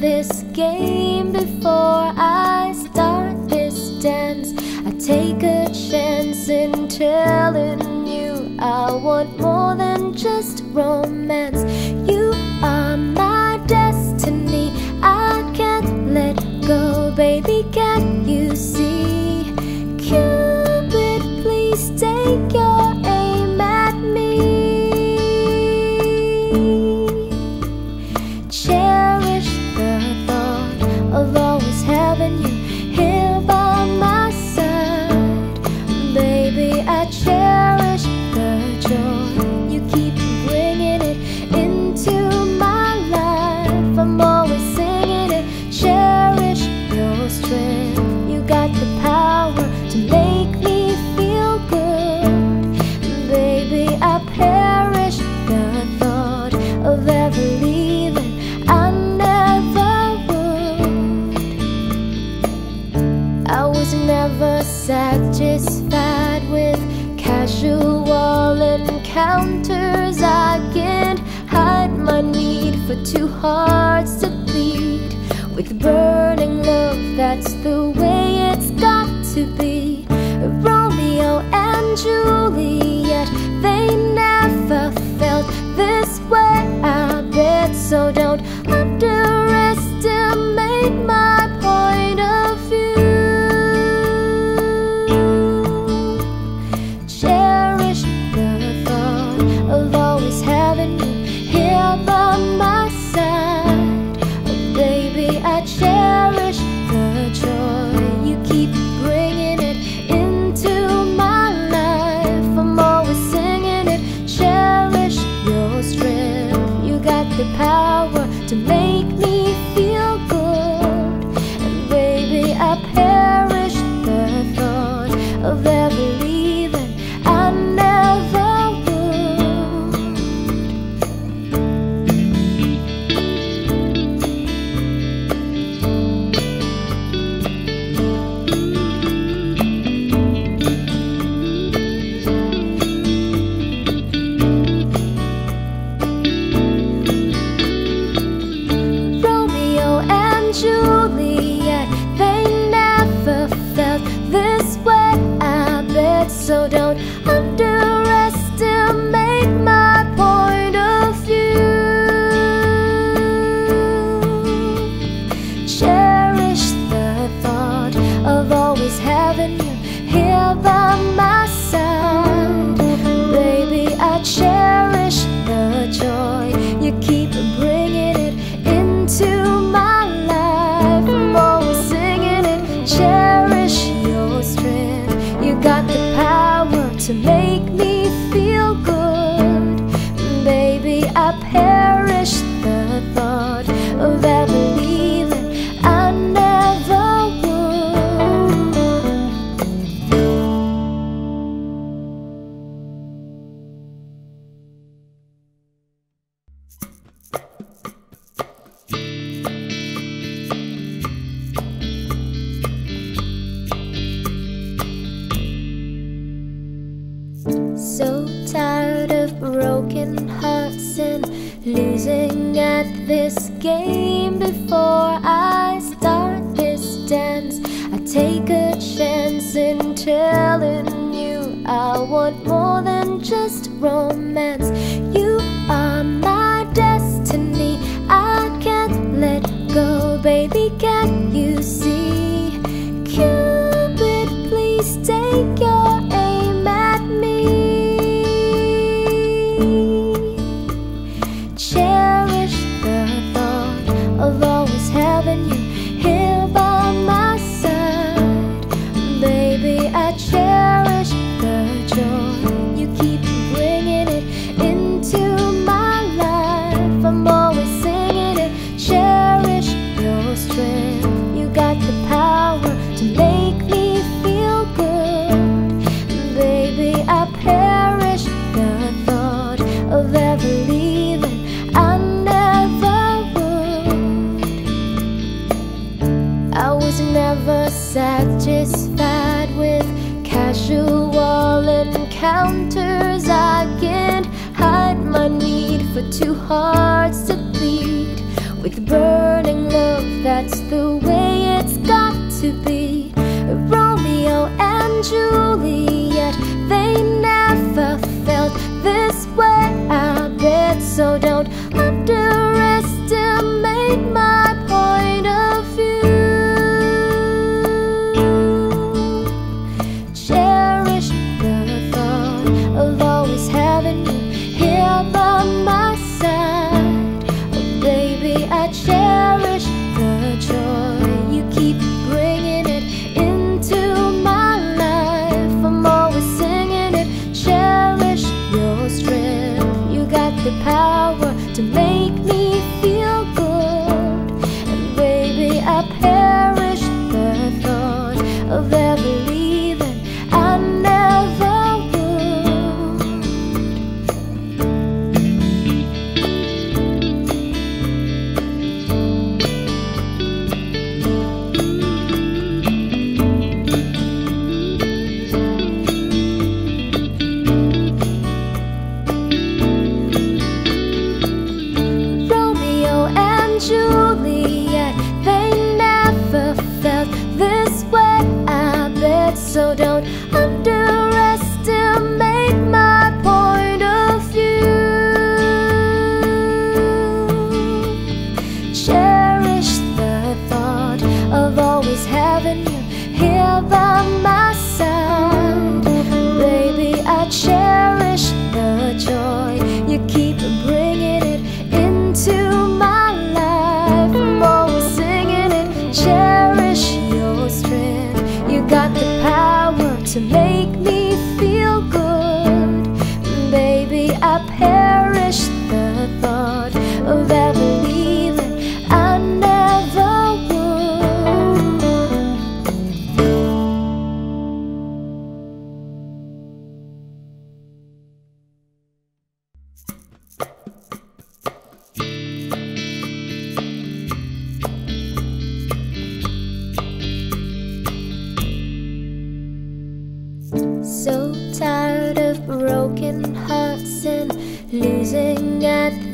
this game before I start this dance. I take a chance in telling you I want more than just romance. two hearts gave.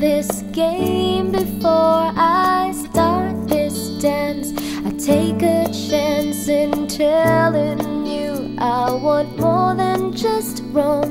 this game before I start this dance. I take a chance in telling you I want more than just romance.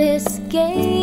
This game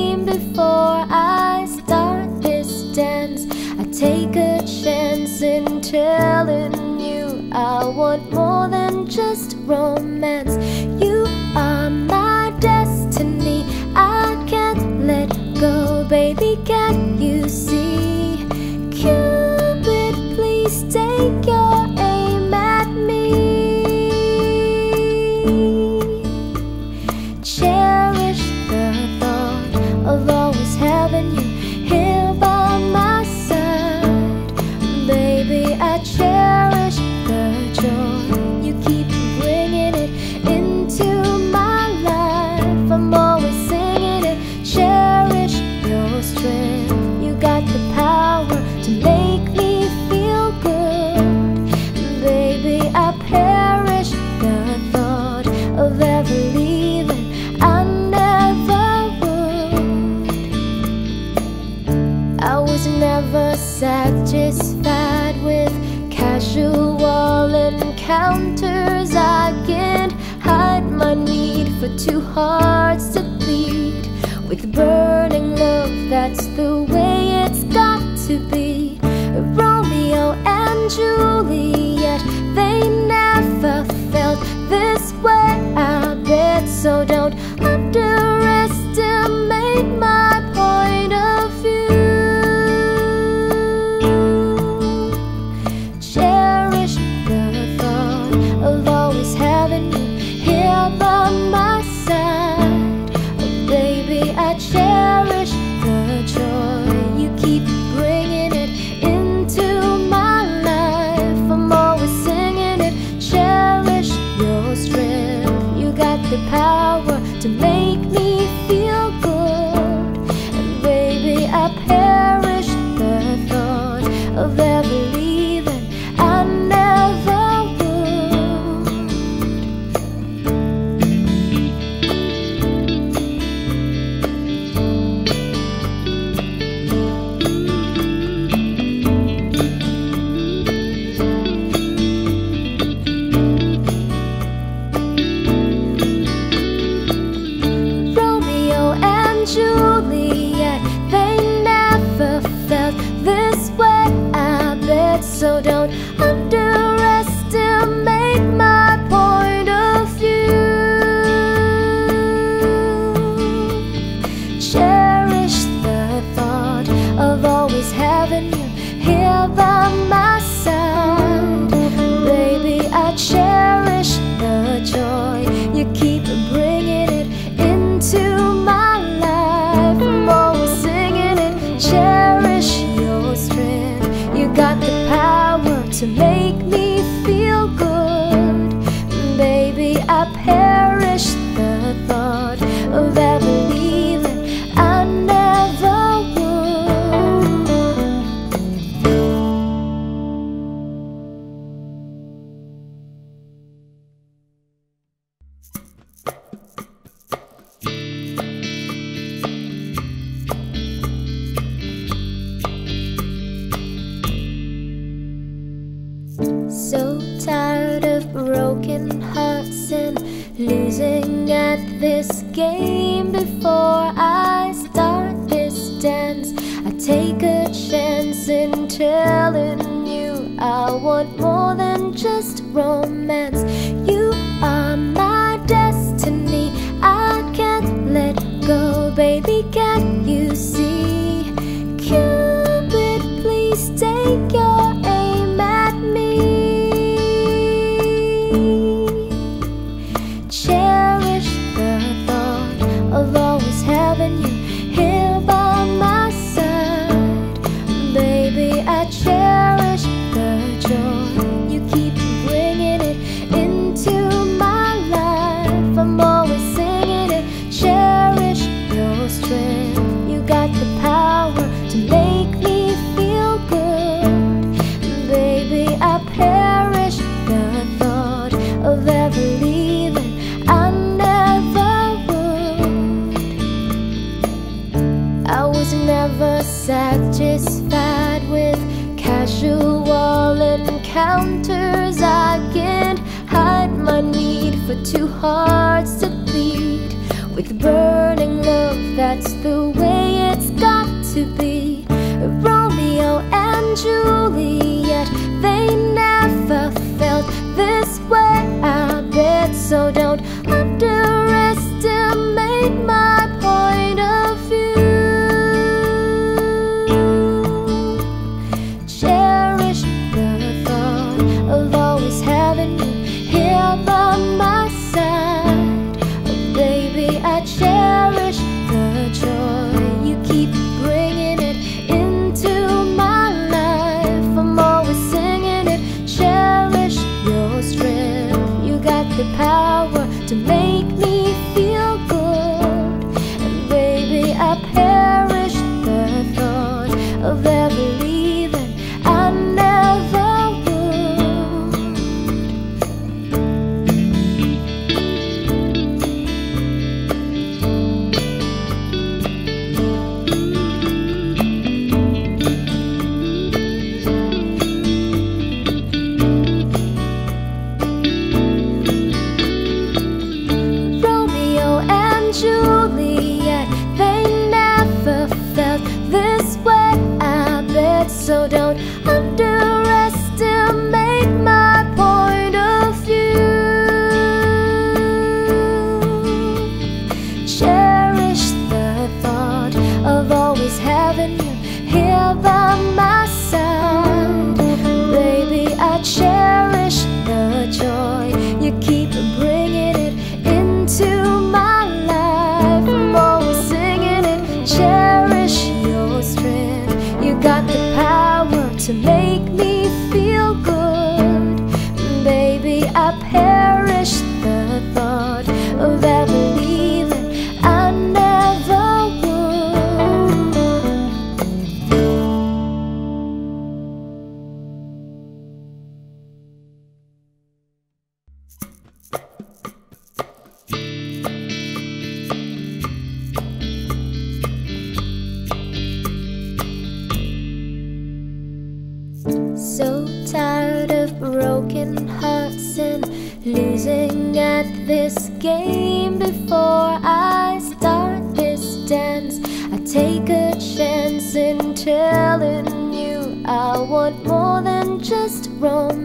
game before I start this dance. I take a chance in telling you I want more than just romance.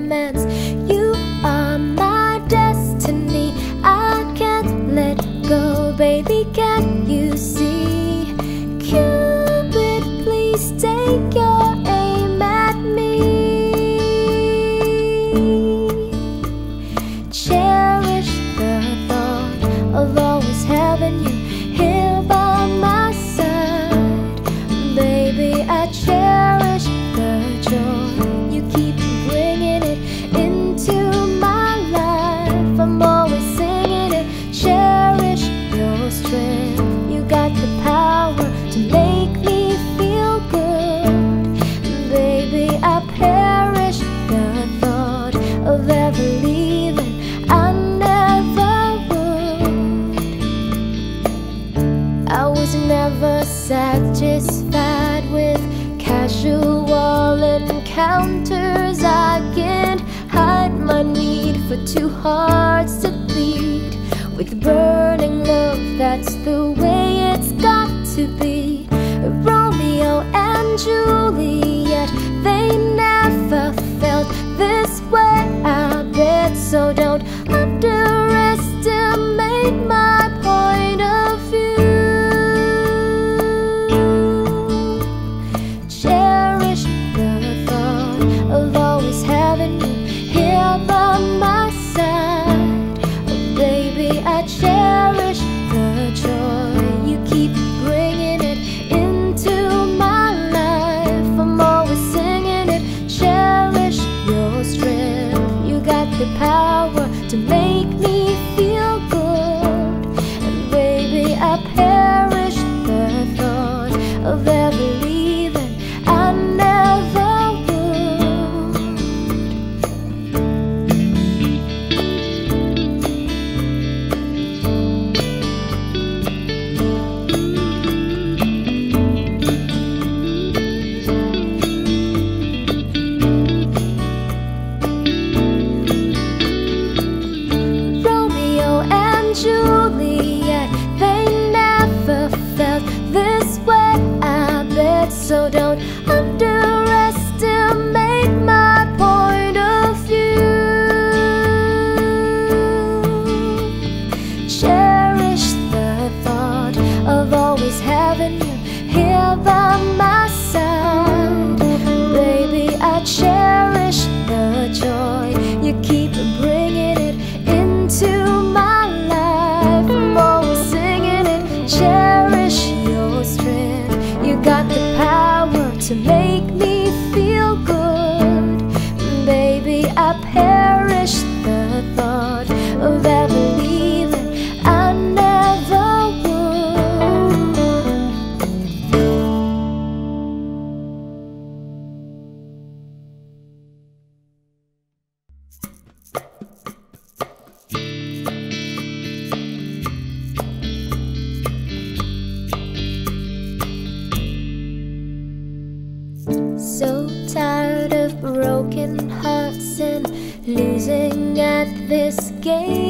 This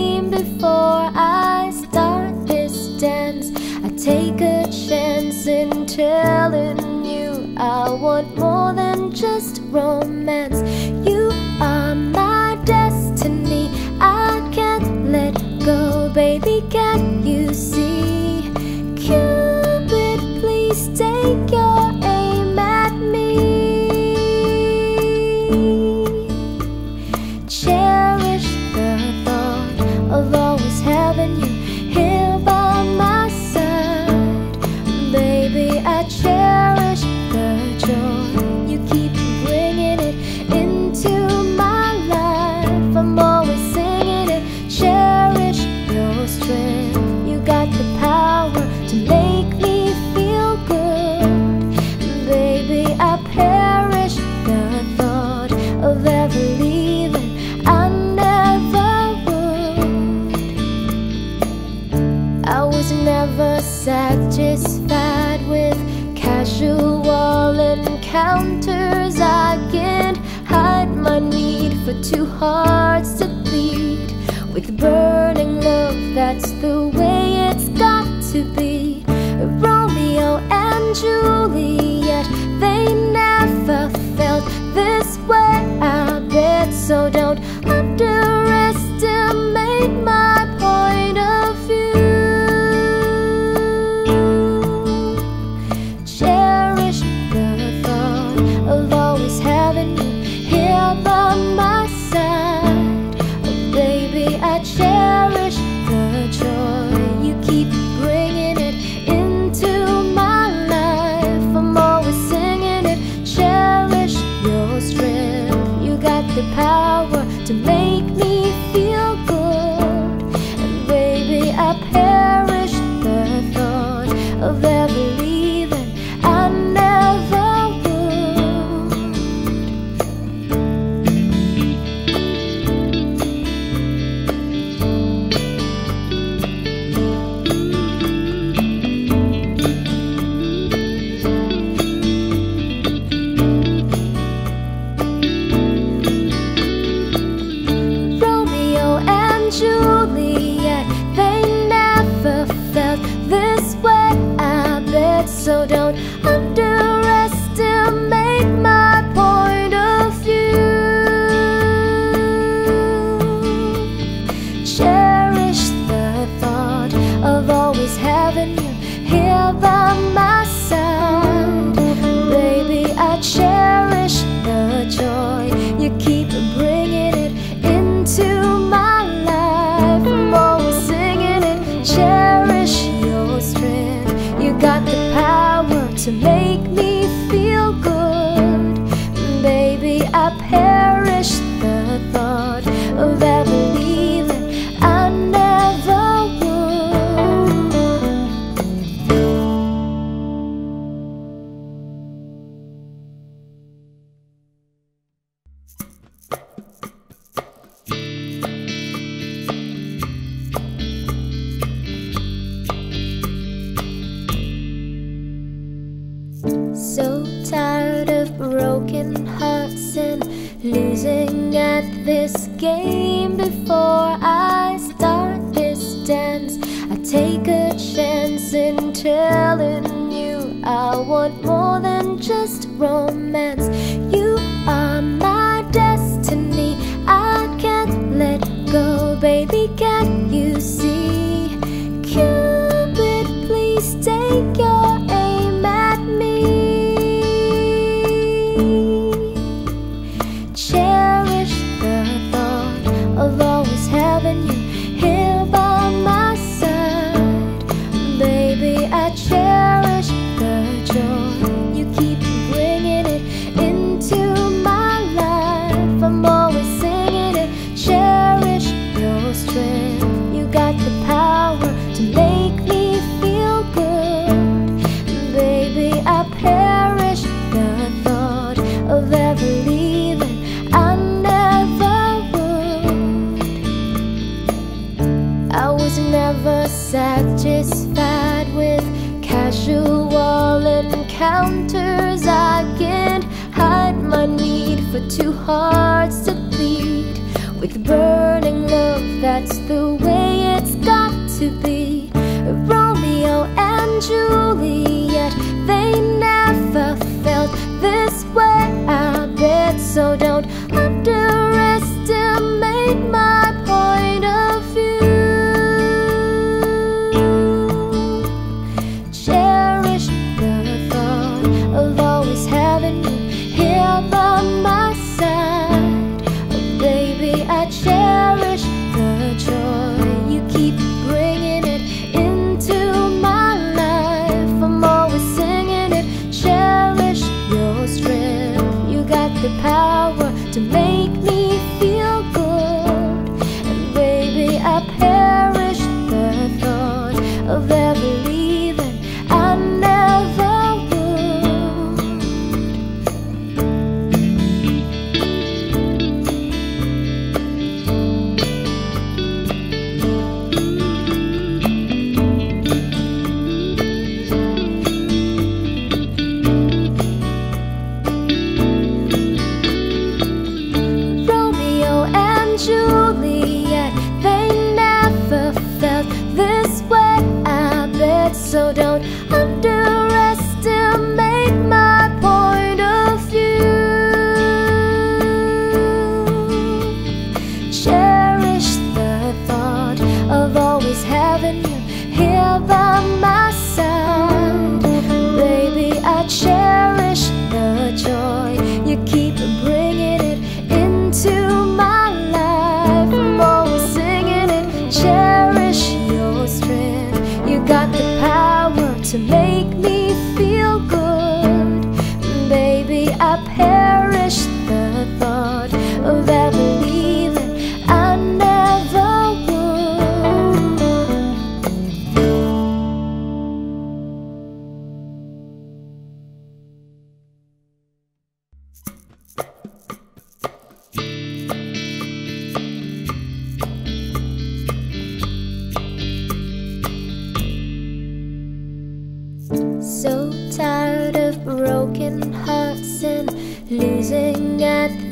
this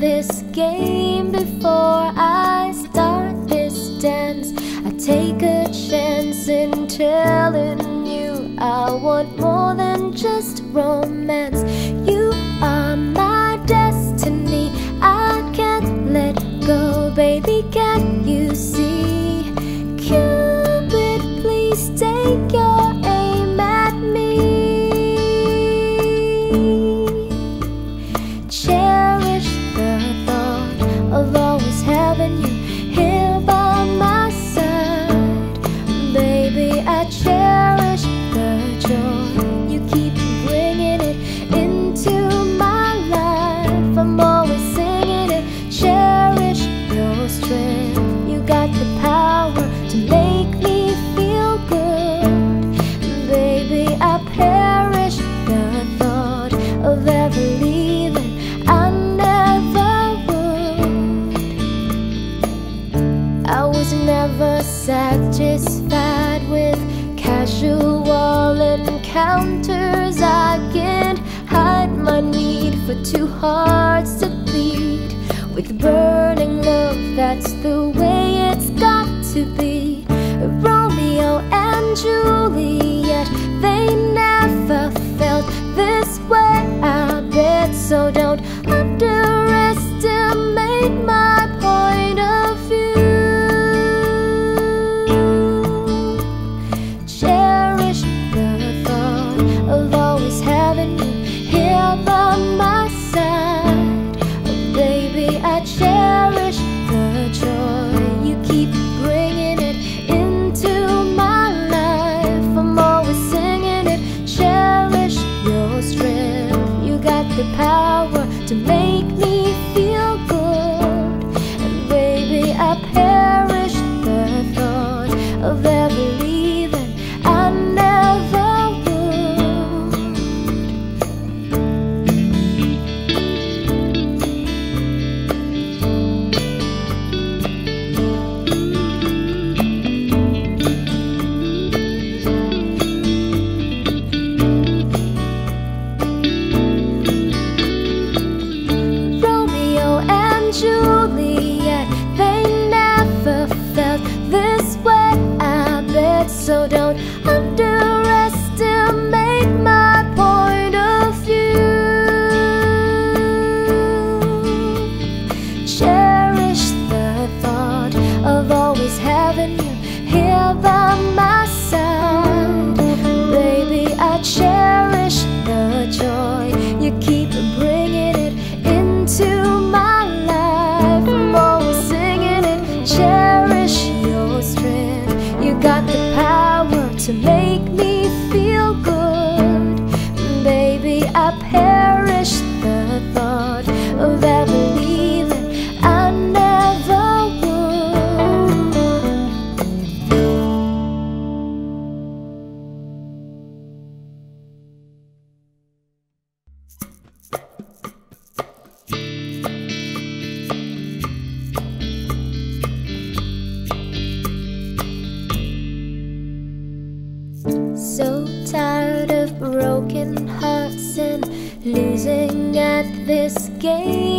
this game before I start this dance. I take a chance in telling you I want more than just romance. This game.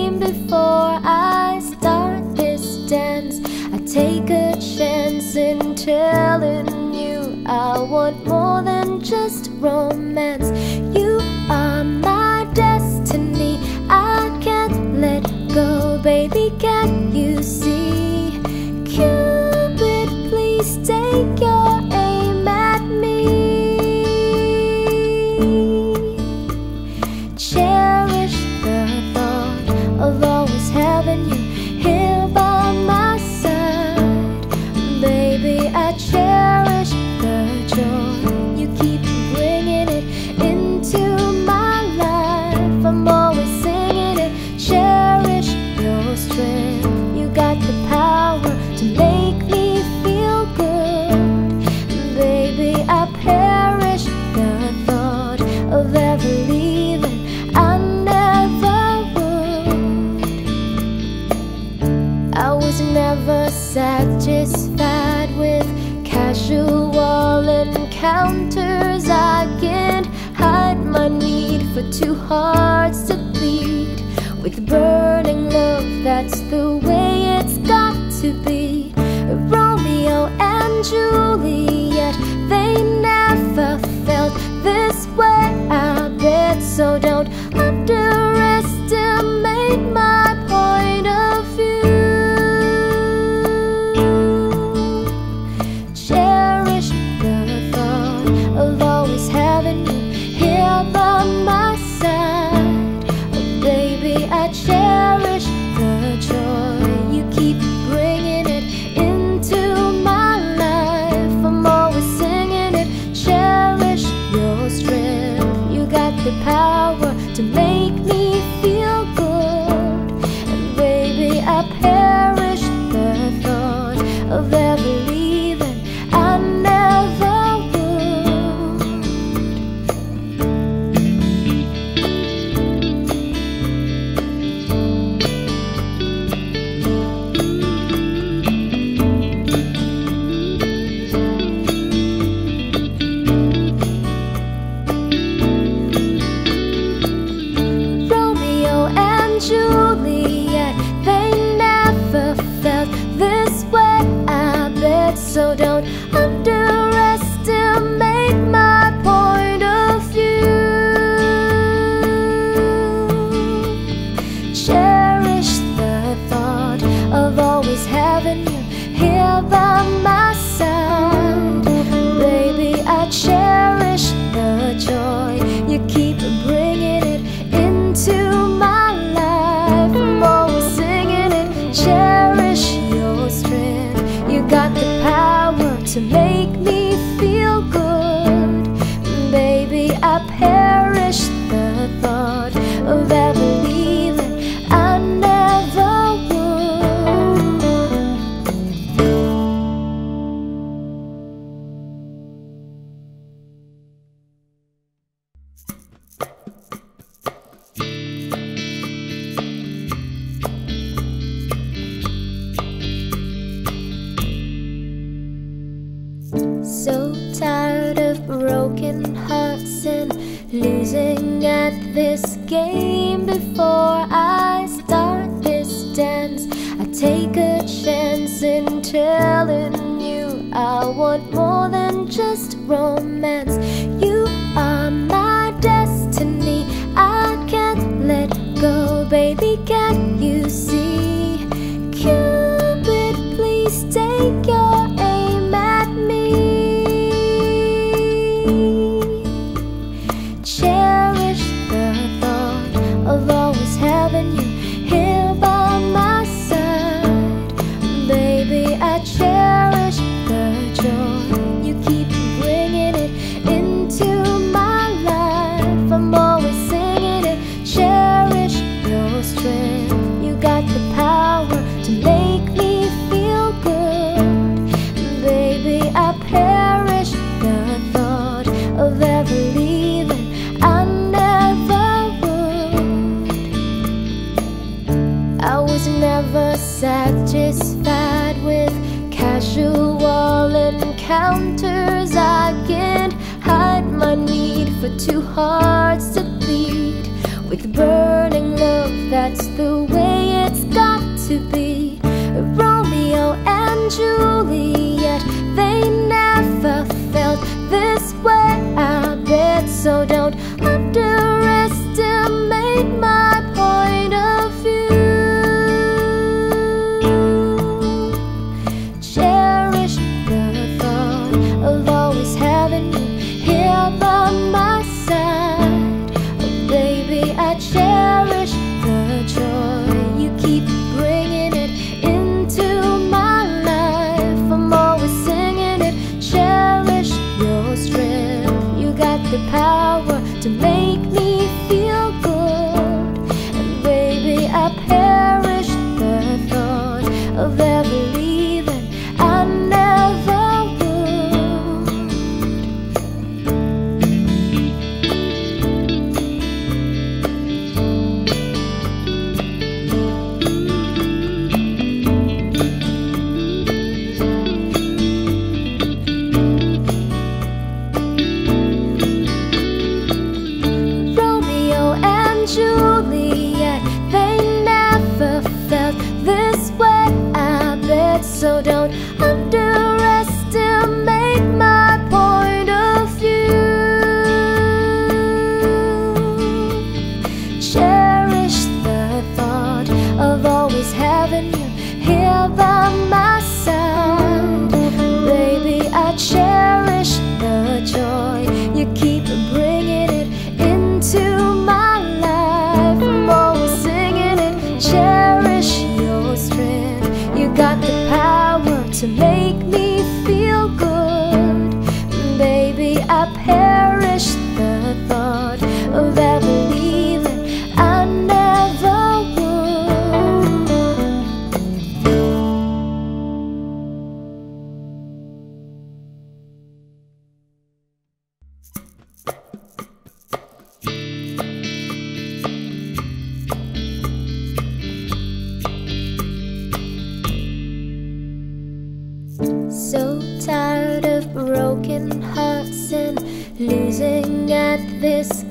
por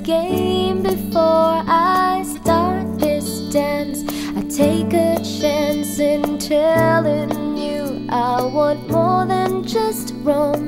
game before I start this dance. I take a chance in telling you I want more than just romance.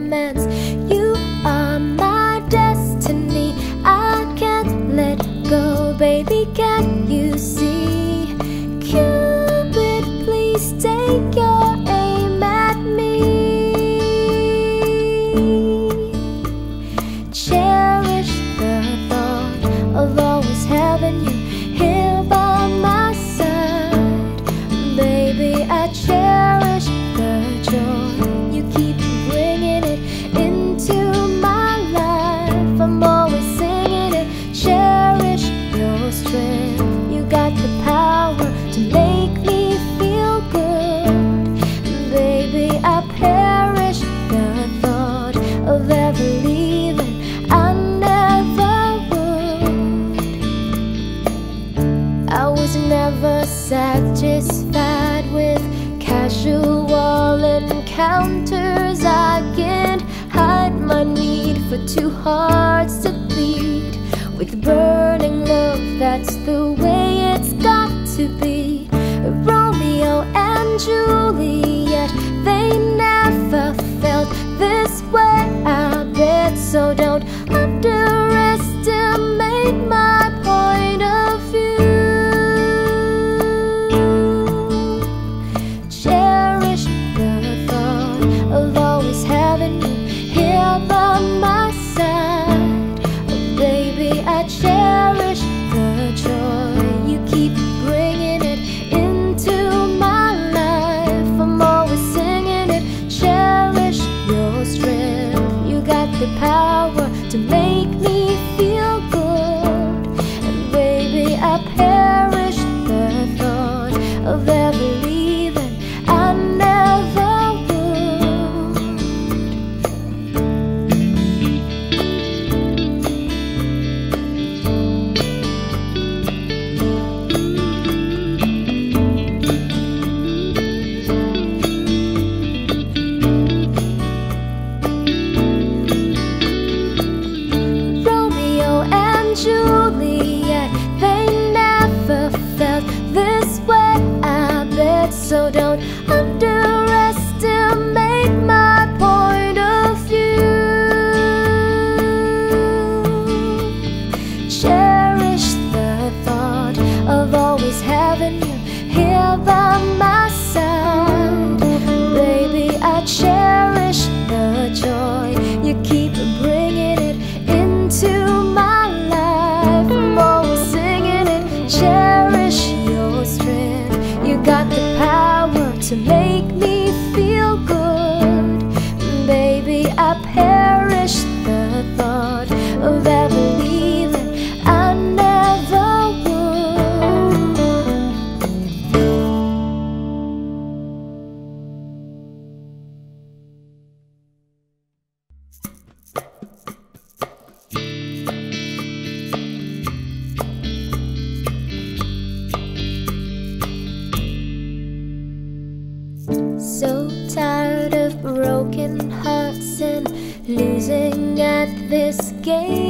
This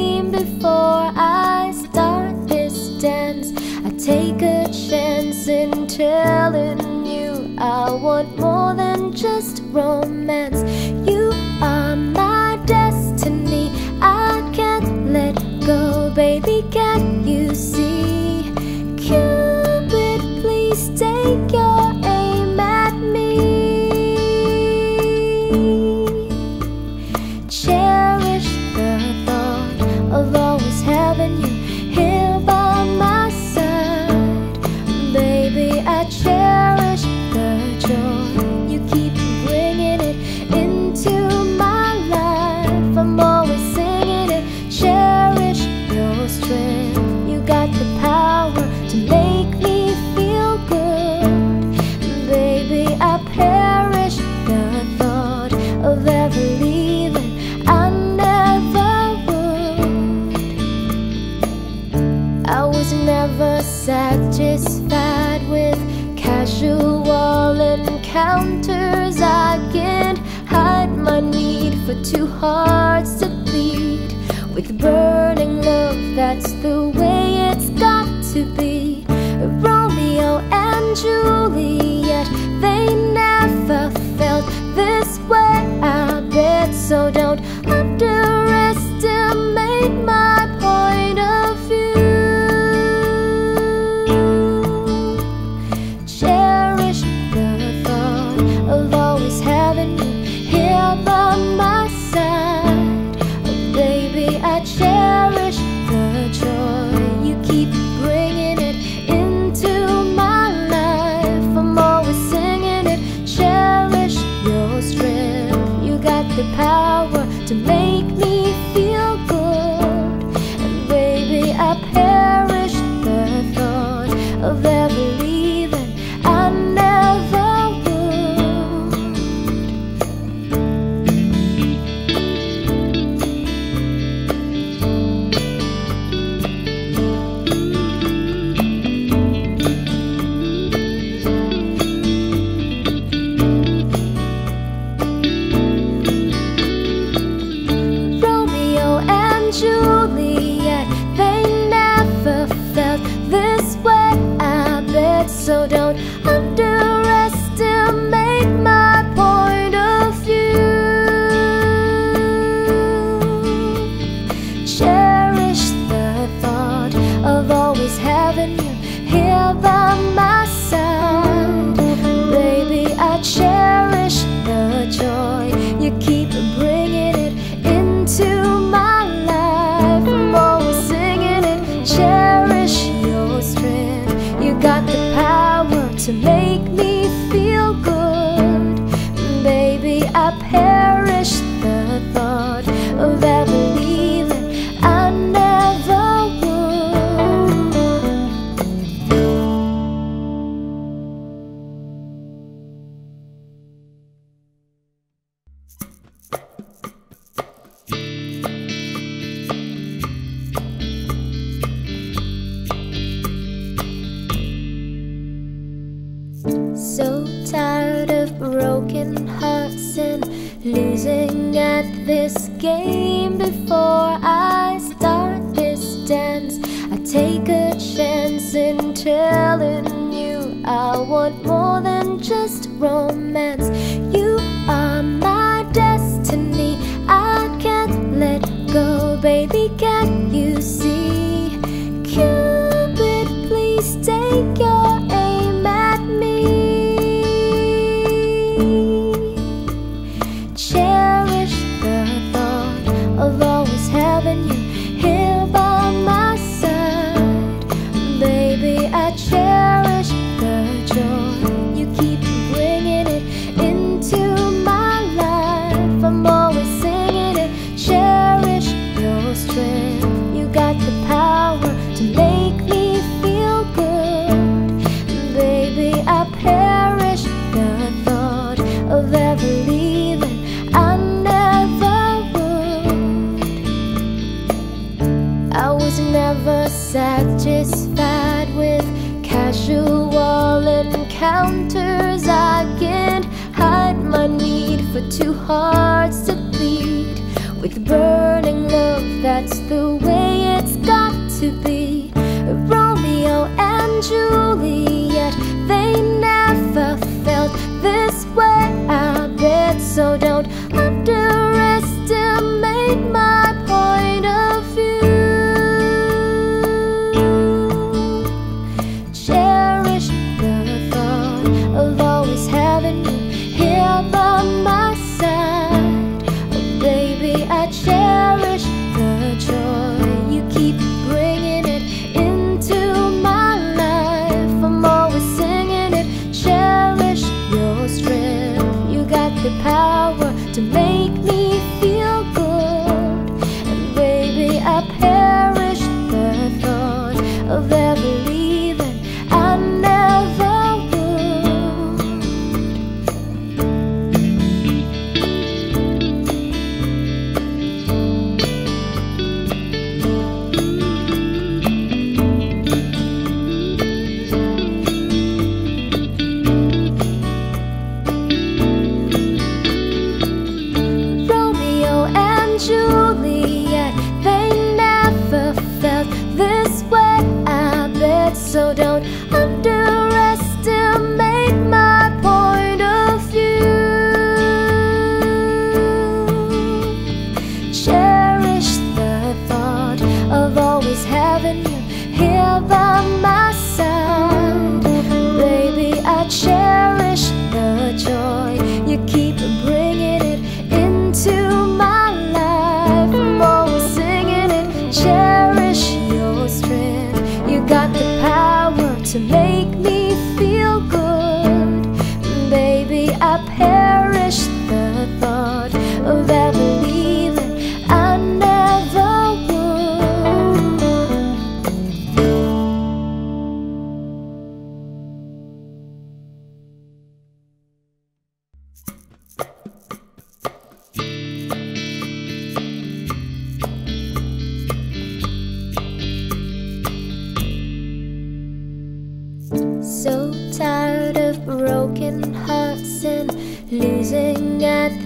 gave.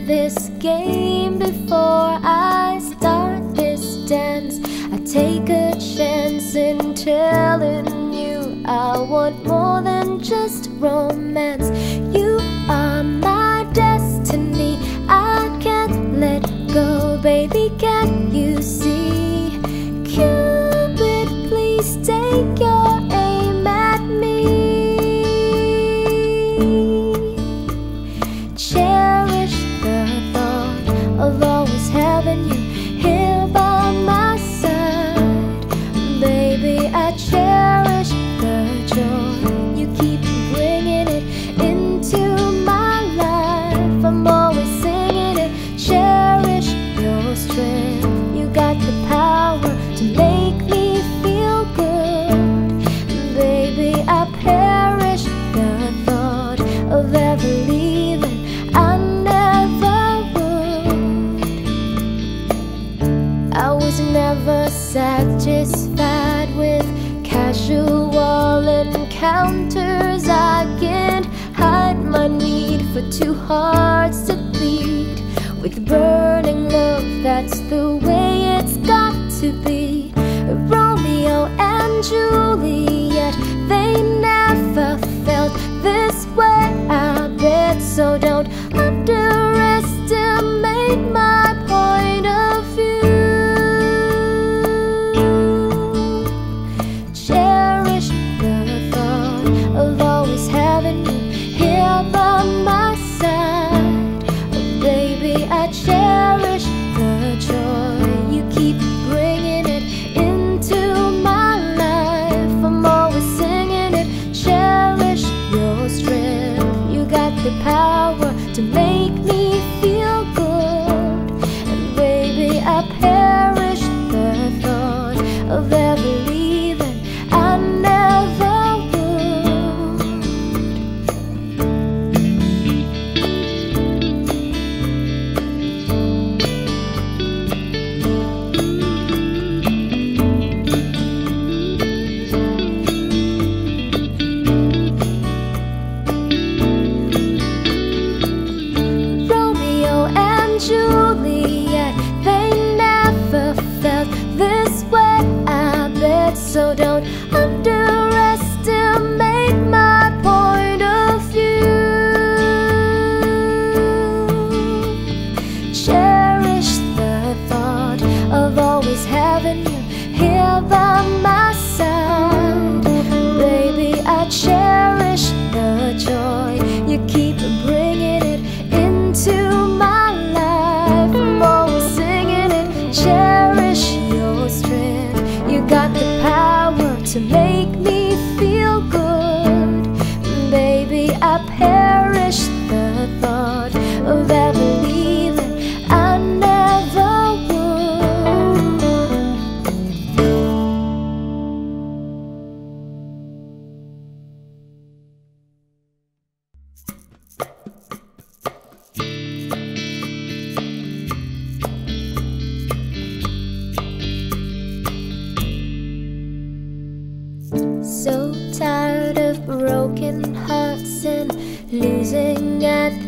this game before I start this dance. I take a chance in telling you I want more than just romance.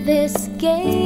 This game.